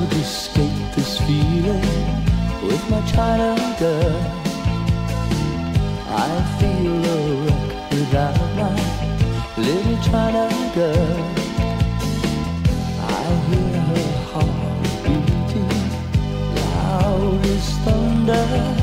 could escape this feeling with my China girl. I feel a wreck without my little China girl. I hear her heart beating loud as thunder.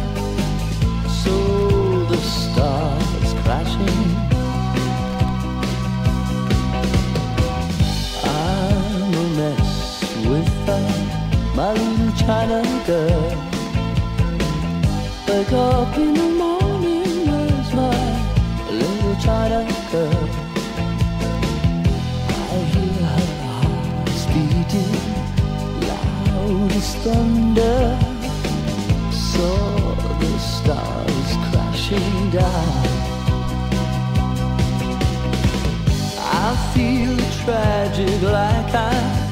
Wake up in the morning, where's my little China girl? I hear her heart beating loud as thunder. Saw the stars crashing down. I feel tragic like I'm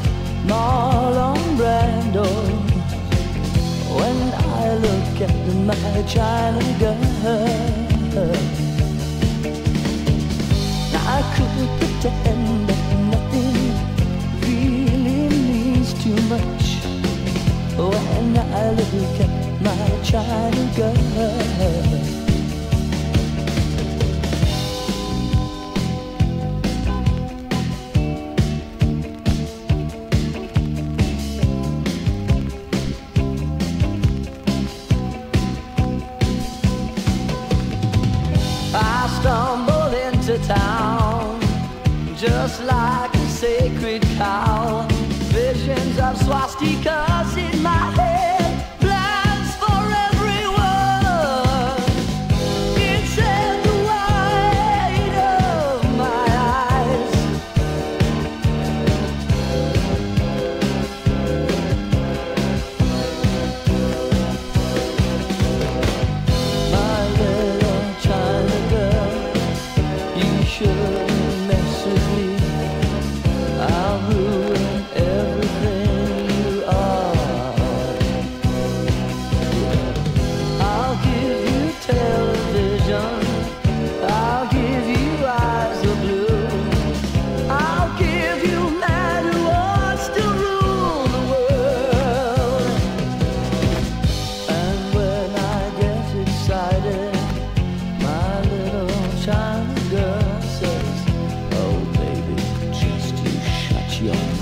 China girl. I could pretend that nothing really means too much when I look at my China girl. Town just like a sacred cow. Visions of swastikas in my head. finger says, Oh, baby, just you shut your mouth.